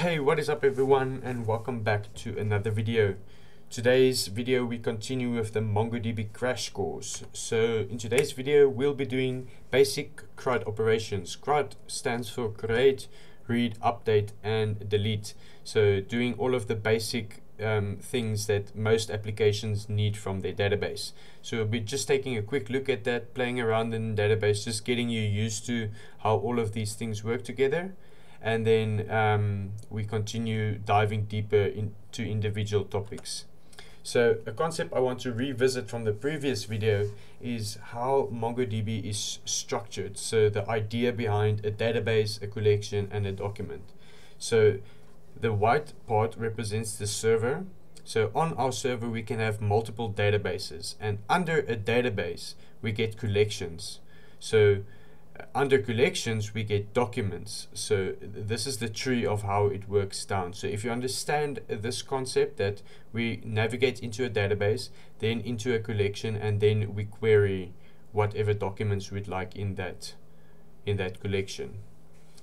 Hey, what is up everyone and welcome back to another video. Today's video we continue with the MongoDB crash course. So in today's video we'll be doing basic CRUD operations. CRUD stands for create, read, update and delete. So doing all of the basic um, things that most applications need from their database. So we'll be just taking a quick look at that, playing around in the database, just getting you used to how all of these things work together and then um, we continue diving deeper into individual topics. So a concept I want to revisit from the previous video is how MongoDB is structured. So the idea behind a database, a collection, and a document. So the white part represents the server. So on our server, we can have multiple databases. And under a database, we get collections. So under collections we get documents. So this is the tree of how it works down. So if you understand this concept that we navigate into a database then into a collection and then we query whatever documents we'd like in that in that collection.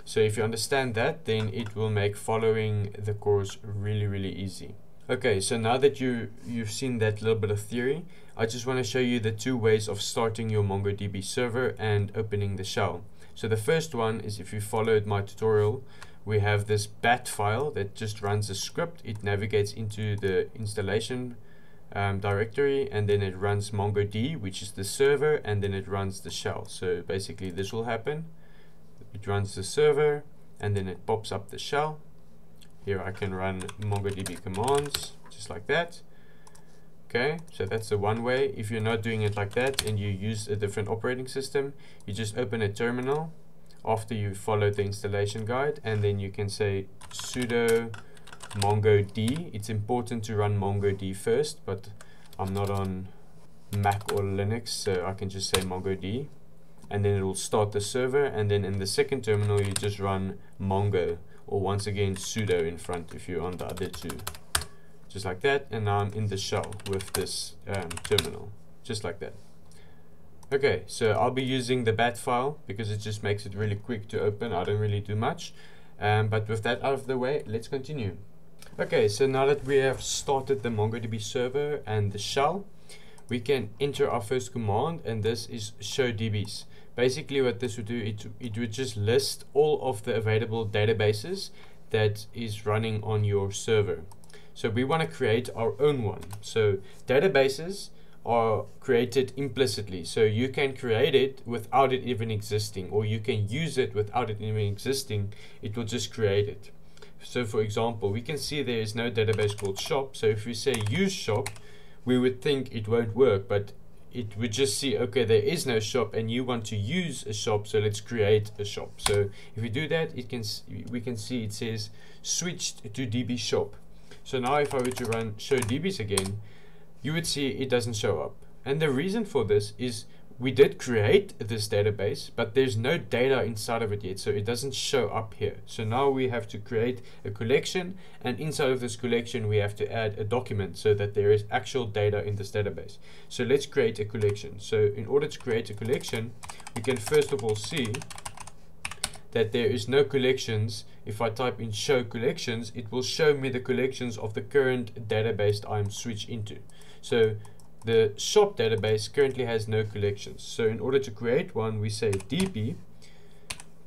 So if you understand that then it will make following the course really really easy. Okay, so now that you, you've seen that little bit of theory, I just want to show you the two ways of starting your MongoDB server and opening the shell. So the first one is if you followed my tutorial, we have this bat file that just runs a script. It navigates into the installation um, directory and then it runs MongoD, which is the server, and then it runs the shell. So basically this will happen. It runs the server and then it pops up the shell here I can run MongoDB commands, just like that. Okay, so that's the one way. If you're not doing it like that and you use a different operating system, you just open a terminal after you follow the installation guide and then you can say sudo mongod. It's important to run mongod first, but I'm not on Mac or Linux, so I can just say mongod and then it will start the server and then in the second terminal you just run mongo or once again sudo in front if you're on the other two just like that and now I'm in the shell with this um, terminal just like that. Okay so I'll be using the bat file because it just makes it really quick to open I don't really do much. Um, but with that out of the way let's continue. Okay so now that we have started the MongoDB server and the shell we can enter our first command and this is show DBs basically what this would do it, it would just list all of the available databases that is running on your server so we want to create our own one. So databases are created implicitly. So you can create it without it even existing or you can use it without it even existing. It will just create it. So for example we can see there is no database called shop. So if we say use shop we would think it won't work but it would just see, okay, there is no shop and you want to use a shop, so let's create a shop. So if we do that, it can we can see it says switched to DB shop. So now if I were to run show DBs again, you would see it doesn't show up. And the reason for this is we did create this database, but there's no data inside of it yet, so it doesn't show up here. So now we have to create a collection, and inside of this collection, we have to add a document so that there is actual data in this database. So let's create a collection. So in order to create a collection, we can first of all see that there is no collections. If I type in show collections, it will show me the collections of the current database I'm switched into. So the shop database currently has no collections. So in order to create one, we say db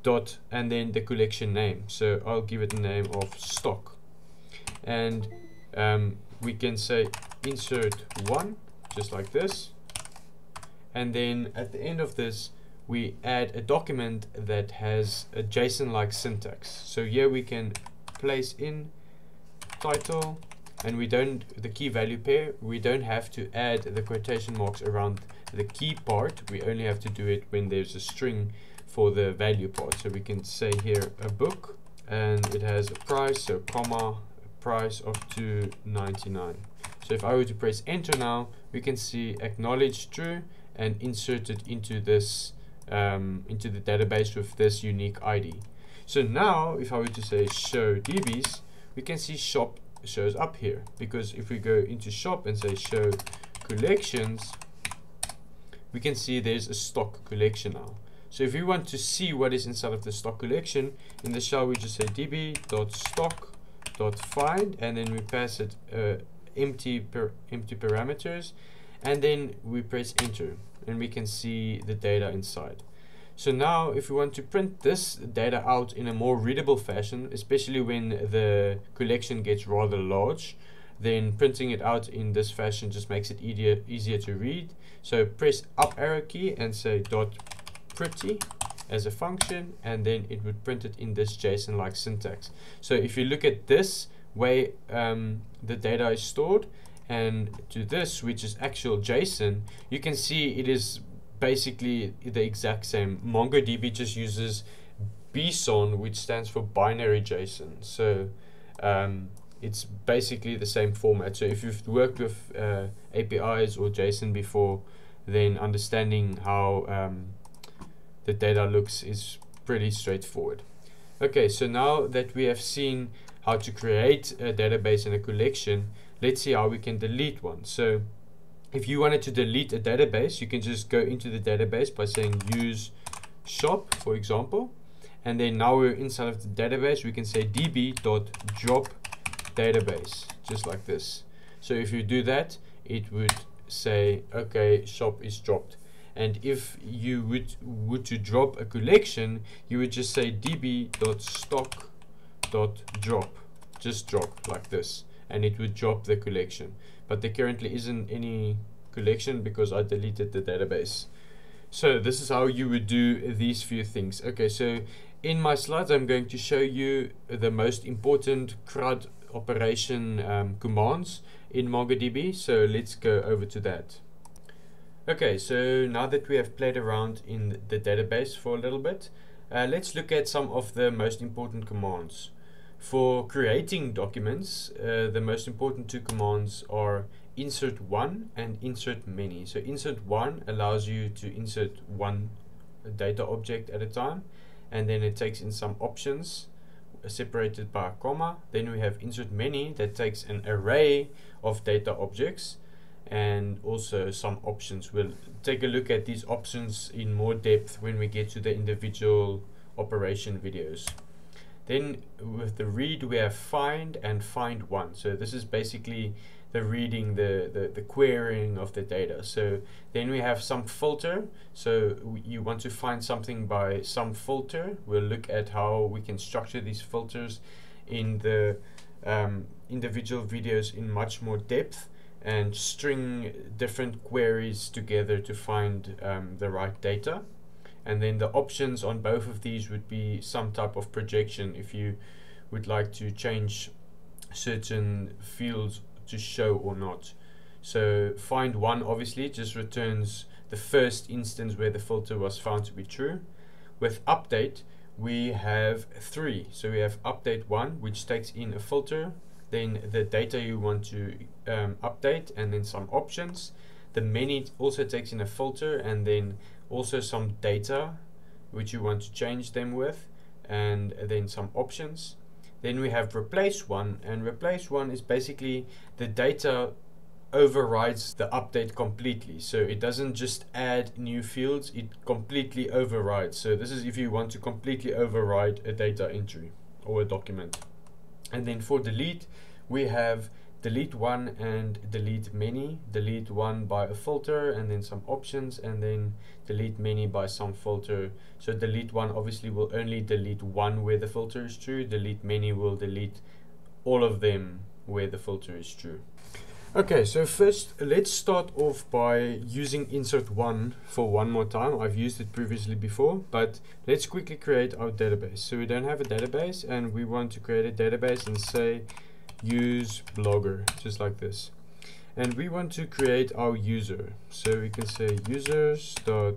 dot and then the collection name. So I'll give it the name of stock. And um, we can say insert one, just like this. And then at the end of this, we add a document that has a JSON-like syntax. So here we can place in title and we don't the key value pair we don't have to add the quotation marks around the key part. We only have to do it when there's a string for the value part. So we can say here a book and it has a price so comma price of 2.99 so if I were to press enter now we can see acknowledge true and insert it into this um, into the database with this unique ID so now if I were to say show DBs we can see shop shows up here. Because if we go into shop and say show collections we can see there's a stock collection now. So if we want to see what is inside of the stock collection in the shell we just say db.stock dot find and then we pass it uh, empty per empty parameters and then we press enter and we can see the data inside. So now if we want to print this data out in a more readable fashion, especially when the collection gets rather large, then printing it out in this fashion just makes it easier, easier to read. So press up arrow key and say dot pretty as a function and then it would print it in this JSON like syntax. So if you look at this way um, the data is stored and to this which is actual JSON you can see it is basically the exact same. MongoDB just uses BSON which stands for binary JSON. So um, it's basically the same format. So if you've worked with uh, APIs or JSON before then understanding how um, the data looks is pretty straightforward. Okay so now that we have seen how to create a database and a collection let's see how we can delete one. So if you wanted to delete a database, you can just go into the database by saying use shop, for example. And then now we're inside of the database, we can say db.drop database, just like this. So if you do that, it would say, okay, shop is dropped. And if you would, would to drop a collection, you would just say db.stock.drop, just drop like this and it would drop the collection. But there currently isn't any collection because I deleted the database. So this is how you would do these few things. Okay, so in my slides I'm going to show you the most important CRUD operation um, commands in MongoDB. So let's go over to that. Okay, so now that we have played around in the database for a little bit, uh, let's look at some of the most important commands. For creating documents, uh, the most important two commands are insert one and insert many. So insert one allows you to insert one data object at a time and then it takes in some options uh, separated by a comma. Then we have insert many that takes an array of data objects and also some options. We'll take a look at these options in more depth when we get to the individual operation videos. Then with the read, we have find and find one. So this is basically the reading, the, the, the querying of the data. So then we have some filter. So you want to find something by some filter. We'll look at how we can structure these filters in the um, individual videos in much more depth and string different queries together to find um, the right data and then the options on both of these would be some type of projection if you would like to change certain fields to show or not. So find one obviously just returns the first instance where the filter was found to be true. With update we have three. So we have update one which takes in a filter, then the data you want to um, update and then some options. The many also takes in a filter and then also some data which you want to change them with and then some options. Then we have replace one and replace one is basically the data overrides the update completely. So it doesn't just add new fields it completely overrides. So this is if you want to completely override a data entry or a document. And then for delete we have delete one and delete many. Delete one by a filter and then some options and then delete many by some filter. So delete one obviously will only delete one where the filter is true. Delete many will delete all of them where the filter is true. Okay so first let's start off by using insert one for one more time. I've used it previously before but let's quickly create our database. So we don't have a database and we want to create a database and say use blogger just like this. And we want to create our user. So we can say users dot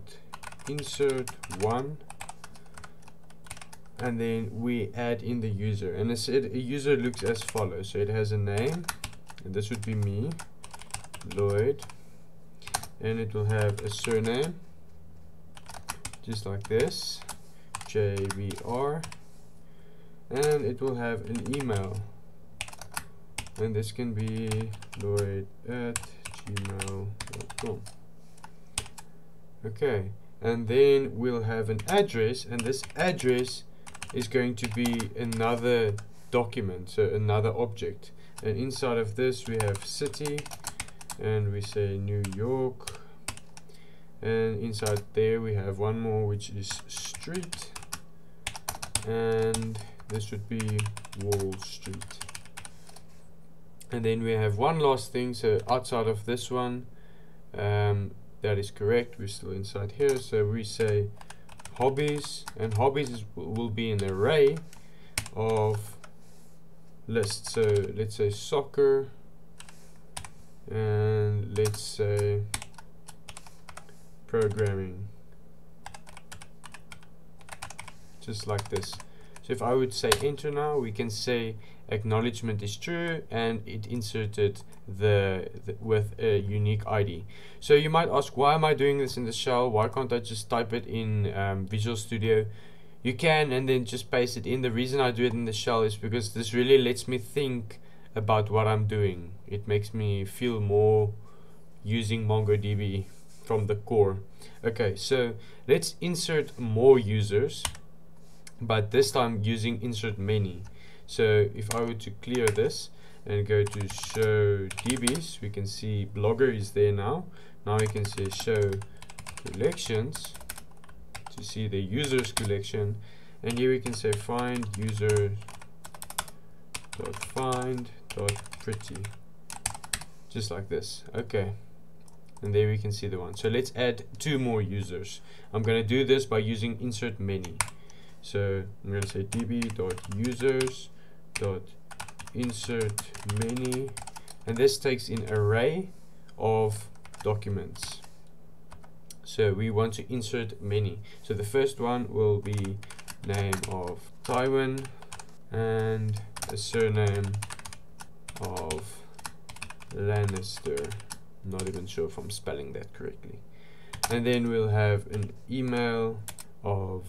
insert one. And then we add in the user. And as said a user looks as follows. So it has a name. And this would be me Lloyd. And it will have a surname just like this JVR and it will have an email and this can be lloyd at gmail.com okay and then we'll have an address and this address is going to be another document so another object. And inside of this we have city and we say New York. And inside there we have one more which is street. And this would be Wall Street and then we have one last thing so outside of this one um, that is correct we're still inside here so we say hobbies and hobbies is, will be an array of lists. So let's say soccer and let's say programming. Just like this so if I would say enter now we can say acknowledgement is true and it inserted the, the, with a unique ID so you might ask why am I doing this in the shell? Why can't I just type it in um, Visual Studio? You can and then just paste it in. The reason I do it in the shell is because this really lets me think about what I'm doing. It makes me feel more using MongoDB from the core. Okay, so let's insert more users, but this time using insert many. So if I were to clear this and go to show DBs, we can see Blogger is there now. Now we can say show collections to see the users collection. And here we can say find user dot find dot pretty just like this okay and there we can see the one so let's add two more users I'm gonna do this by using insert many so I'm gonna say db dot users dot insert many and this takes an array of documents. So we want to insert many. So the first one will be name of Tywin and a surname of Lannister. Not even sure if I'm spelling that correctly. And then we'll have an email of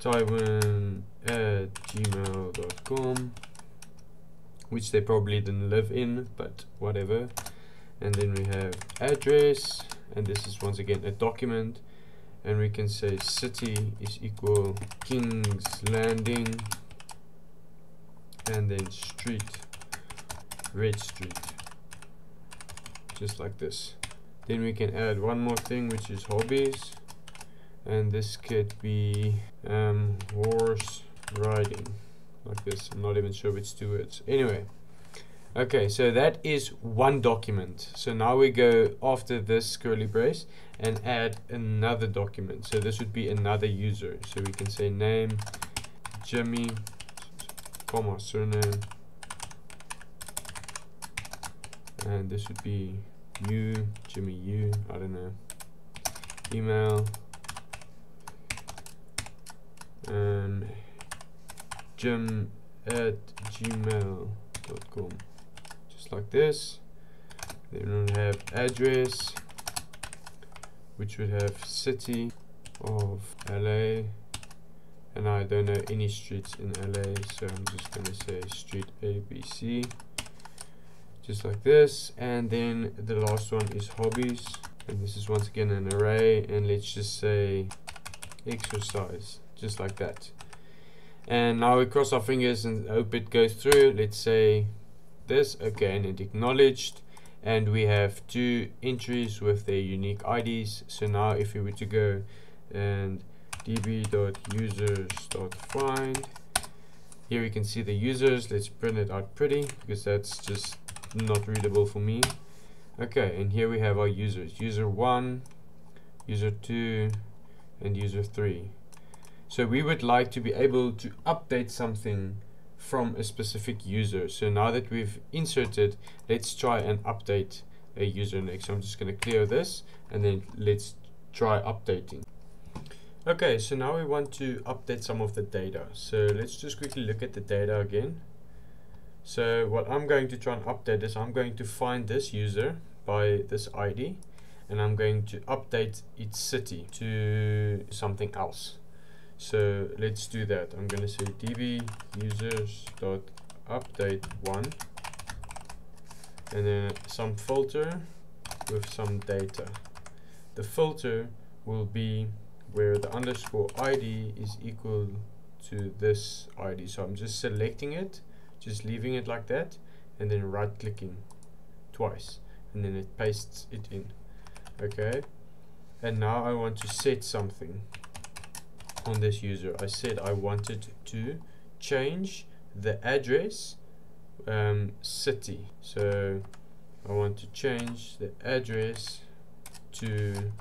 tywin at gmail.com which they probably didn't live in but whatever. And then we have address and this is once again a document and we can say city is equal King's Landing and then street Red Street just like this. Then we can add one more thing which is hobbies and this could be um, horse riding. Like this I'm not even sure which two words anyway. Okay so that is one document. So now we go after this curly brace and add another document. So this would be another user. So we can say name Jimmy comma surname. And this would be you Jimmy you I don't know. Email and jim at gmail.com just like this. Then we have address which would have city of LA and I don't know any streets in LA so I'm just gonna say street ABC just like this. And then the last one is hobbies. And this is once again an array. And let's just say exercise. Just like that and now we cross our fingers and hope it goes through. Let's say this. Again it acknowledged. And we have two entries with their unique IDs so now if we were to go and db.users.find here we can see the users. Let's print it out pretty because that's just not readable for me. Okay and here we have our users. User 1 user 2 and user 3 so we would like to be able to update something from a specific user. So now that we've inserted let's try and update a user next. So I'm just going to clear this and then let's try updating. Okay so now we want to update some of the data. So let's just quickly look at the data again. So what I'm going to try and update is I'm going to find this user by this ID and I'm going to update its city to something else. So let's do that. I'm going to say db users dot update one and then some filter with some data. The filter will be where the underscore ID is equal to this ID. So I'm just selecting it just leaving it like that and then right clicking twice and then it pastes it in okay and now I want to set something on this user. I said I wanted to change the address um, city. So I want to change the address to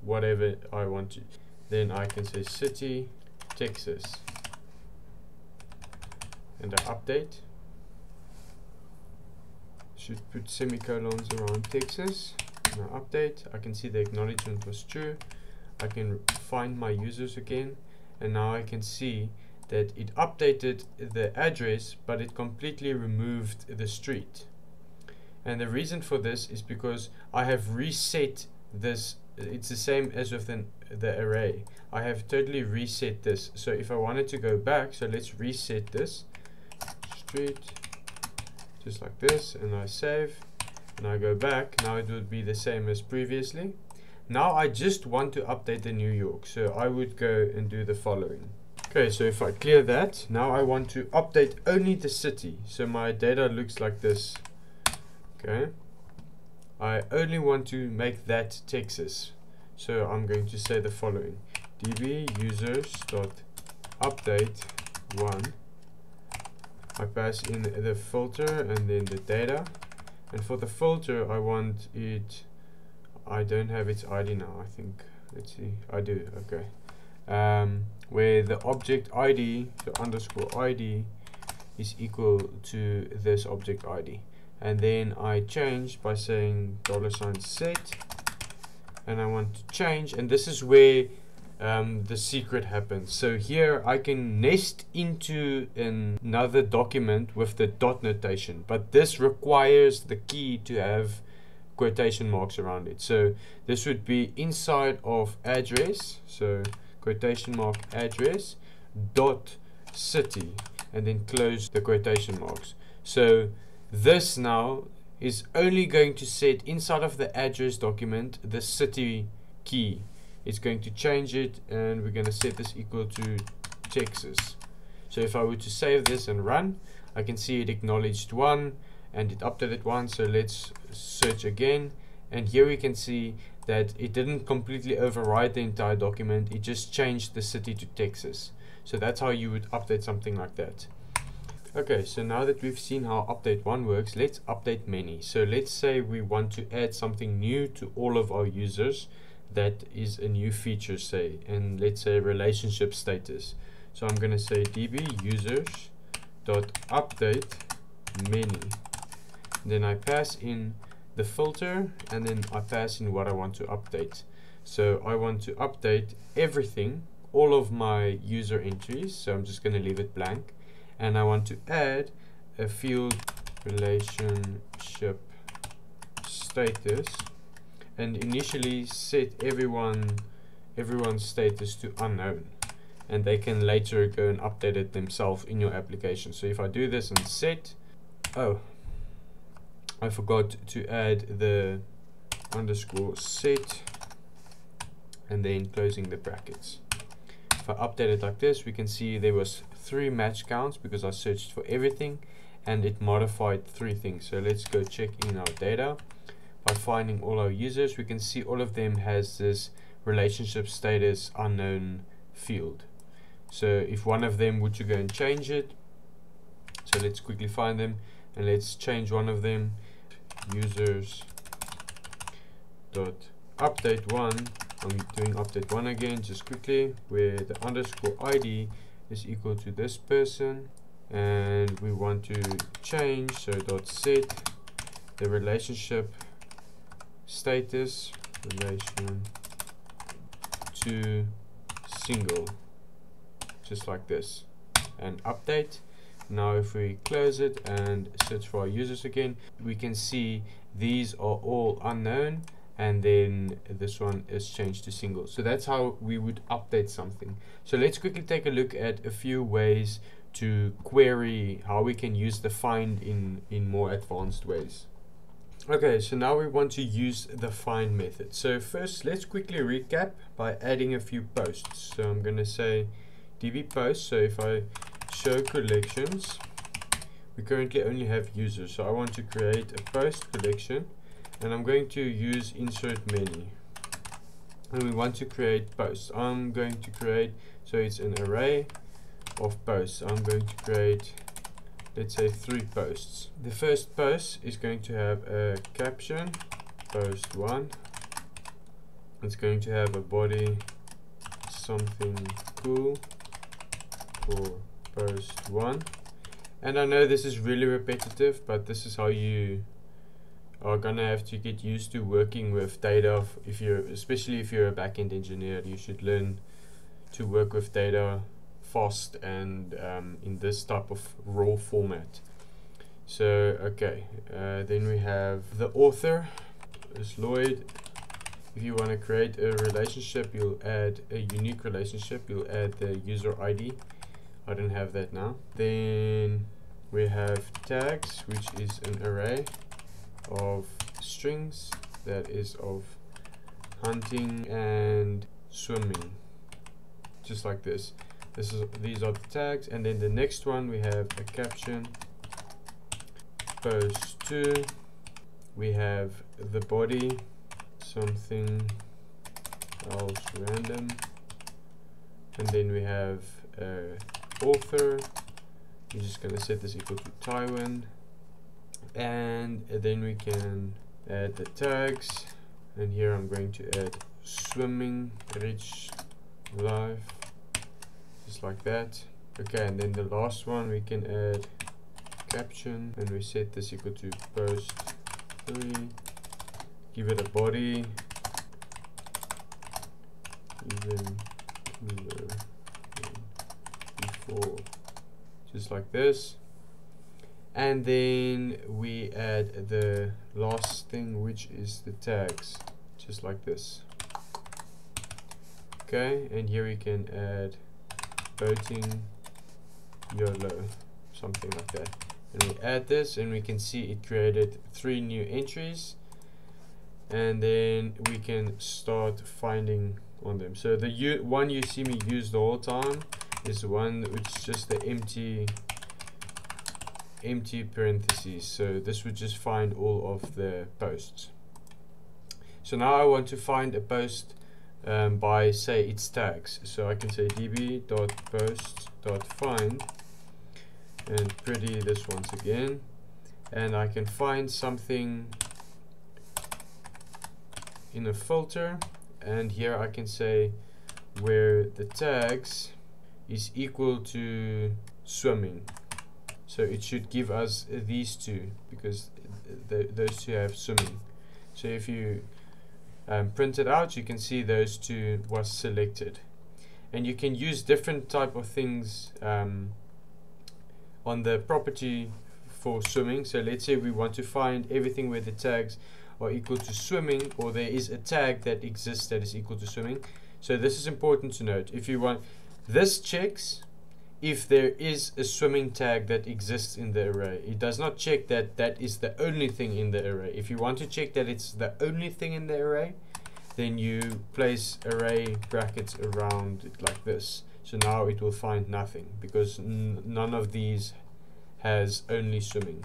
whatever I want to. Then I can say city Texas. And I update. Should put semicolons around Texas. And I update. I can see the acknowledgement was true. I can find my users again and now I can see that it updated the address but it completely removed the street. And the reason for this is because I have reset this it's the same as with an, the array. I have totally reset this. So if I wanted to go back so let's reset this street just like this and I save and I go back. Now it would be the same as previously now I just want to update the New York so I would go and do the following Okay, so if I clear that, now I want to update only the city. So my data looks like this. Okay. I only want to make that Texas. So I'm going to say the following. db users dot update one. I pass in the filter and then the data. And for the filter, I want it. I don't have its ID now, I think. Let's see. I do. Okay. Um, where the object ID, the underscore ID, is equal to this object ID. And then I change by saying dollar sign set, and I want to change, and this is where um, the secret happens. So here I can nest into an another document with the dot notation, but this requires the key to have quotation marks around it. So this would be inside of address. So quotation mark address dot city and then close the quotation marks. So this now is only going to set inside of the address document the city key. It's going to change it and we're going to set this equal to Texas. So if I were to save this and run, I can see it acknowledged one and it updated one. So let's search again. And here we can see that it didn't completely override the entire document, it just changed the city to Texas. So that's how you would update something like that. Okay, so now that we've seen how update one works, let's update many. So let's say we want to add something new to all of our users that is a new feature, say, and let's say relationship status. So I'm going to say db users dot update many. Then I pass in the filter and then I pass in what I want to update. So I want to update everything, all of my user entries. So I'm just going to leave it blank. And I want to add a field relationship status and initially set everyone everyone's status to unknown and they can later go and update it themselves in your application. So if I do this and set, oh, I forgot to add the underscore set and then closing the brackets. If I update it like this, we can see there was three match counts because I searched for everything and it modified three things. So let's go check in our data. By finding all our users, we can see all of them has this relationship status unknown field. So if one of them would to go and change it, so let's quickly find them and let's change one of them users dot update one. I'm doing update one again just quickly where the underscore ID is equal to this person and we want to change so dot set the relationship status relation to single just like this. And update now if we close it and search for our users again, we can see these are all unknown and then this one is changed to single. So that's how we would update something. So let's quickly take a look at a few ways to query how we can use the find in, in more advanced ways. Okay, so now we want to use the find method. So first, let's quickly recap by adding a few posts. So I'm going to say db post. So if I show collections, we currently only have users. So I want to create a post collection and I'm going to use insert many. And we want to create posts. I'm going to create, so it's an array of posts. I'm going to create, let's say three posts. The first post is going to have a caption, post one. It's going to have a body, something cool for post one. And I know this is really repetitive, but this is how you are gonna have to get used to working with data. If you're, especially if you're a backend engineer, you should learn to work with data fast and um, in this type of raw format. So okay, uh, then we have the author is Lloyd. If you want to create a relationship, you'll add a unique relationship. You'll add the user ID. I don't have that now. Then we have tags, which is an array of strings that is of hunting and swimming. Just like this. This is these are the tags. And then the next one we have a caption. Post 2 we have the body something else random. And then we have uh, author. We're just going to set this equal to Tywin. And then we can add the tags. And here I'm going to add swimming rich life just like that. Okay and then the last one we can add caption. And we set this equal to post 3 give it a body. Even cooler before just like this. And then we add the last thing which is the tags just like this. Okay and here we can add voting YOLO something like that. And we add this and we can see it created three new entries. And then we can start finding on them. So the one you see me use the whole time is one which is just the empty empty parentheses. So this would just find all of the posts. So now I want to find a post um, by say its tags. So I can say db.post.find and pretty this once again. And I can find something in a filter. And here I can say where the tags is equal to swimming. So it should give us these two because th those two have swimming. So if you um, print it out you can see those two was selected. And you can use different type of things um, on the property for swimming. So let's say we want to find everything where the tags are equal to swimming or there is a tag that exists that is equal to swimming. So this is important to note. If you want this checks if there is a swimming tag that exists in the array. It does not check that that is the only thing in the array. If you want to check that it's the only thing in the array, then you place array brackets around it like this. So now it will find nothing because none of these has only swimming.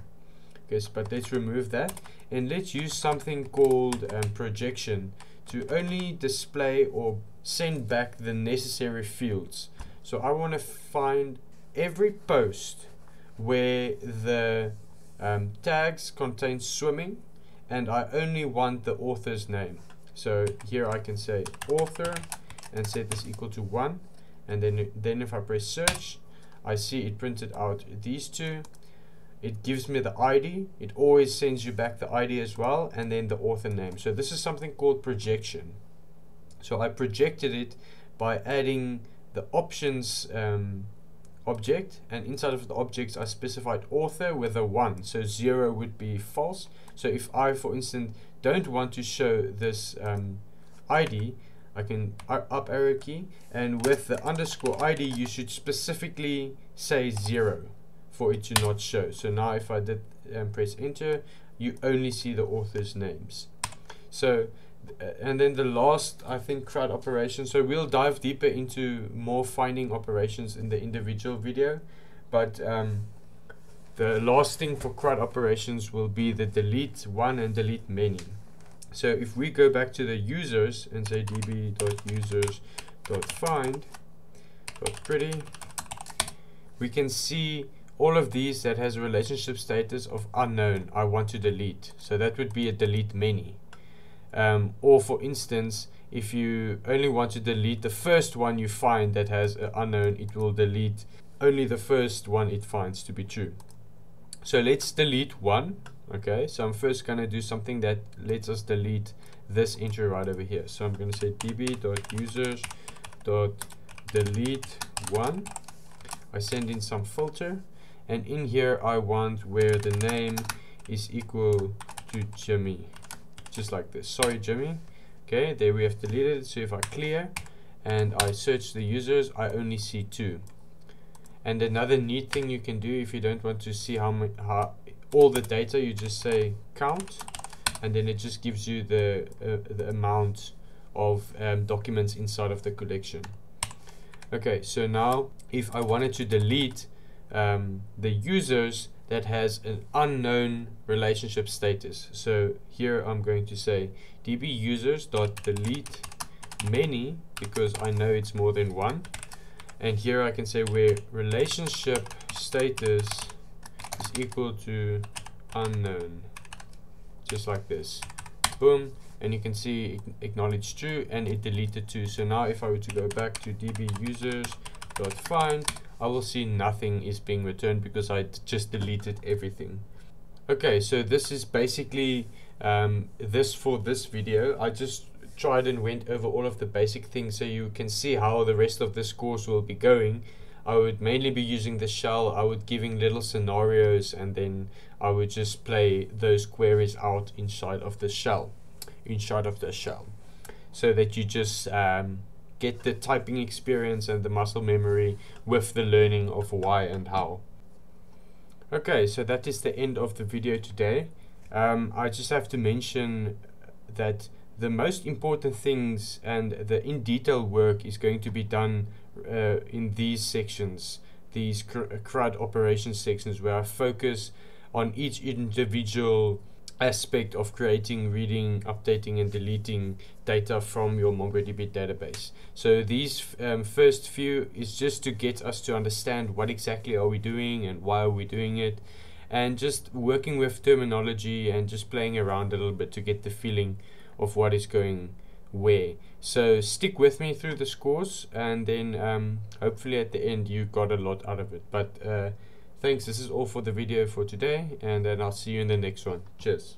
Okay, so, but let's remove that and let's use something called um, projection to only display or send back the necessary fields. So I want to find every post where the um, tags contain swimming and I only want the author's name. So here I can say author and set this equal to 1 and then, then if I press search I see it printed out these two. It gives me the ID it always sends you back the ID as well and then the author name. So this is something called projection so I projected it by adding the options um, object and inside of the objects I specified author with a 1 so 0 would be false. So if I for instance don't want to show this um, ID I can up arrow key and with the underscore ID you should specifically say 0 for it to not show. So now if I did um, press enter you only see the author's names. So and then the last I think CRUD operation so we'll dive deeper into more finding operations in the individual video but um, the last thing for CRUD operations will be the delete one and delete many. So if we go back to the users and say db.users.find pretty, we can see all of these that has a relationship status of unknown I want to delete. So that would be a delete many. Um, or for instance, if you only want to delete the first one you find that has an unknown, it will delete only the first one it finds to be true. So let's delete one. Okay, so I'm first going to do something that lets us delete this entry right over here. So I'm going to say db.users.delete one. I send in some filter and in here I want where the name is equal to Jimmy just like this. Sorry Jimmy. Okay there we have deleted so if I clear and I search the users I only see two. And another neat thing you can do if you don't want to see how, how all the data you just say count. And then it just gives you the, uh, the amount of um, documents inside of the collection. Okay so now if I wanted to delete um, the users that has an unknown relationship status. So here I'm going to say db users dot delete many because I know it's more than one. And here I can say where relationship status is equal to unknown. Just like this. Boom. And you can see acknowledge true and it deleted two. So now if I were to go back to db users dot find I will see nothing is being returned because I just deleted everything. Okay, so this is basically um, this for this video. I just tried and went over all of the basic things so you can see how the rest of this course will be going. I would mainly be using the shell. I would giving little scenarios and then I would just play those queries out inside of the shell, inside of the shell, so that you just um, get the typing experience and the muscle memory with the learning of why and how. Okay, so that is the end of the video today. Um, I just have to mention that the most important things and the in detail work is going to be done uh, in these sections, these CRUD operations sections where I focus on each individual aspect of creating, reading, updating, and deleting data from your MongoDB database. So these um, first few is just to get us to understand what exactly are we doing and why are we doing it, and just working with terminology and just playing around a little bit to get the feeling of what is going where. So stick with me through this course, and then um, hopefully at the end you got a lot out of it. But uh, Thanks, this is all for the video for today, and then I'll see you in the next one. Cheers.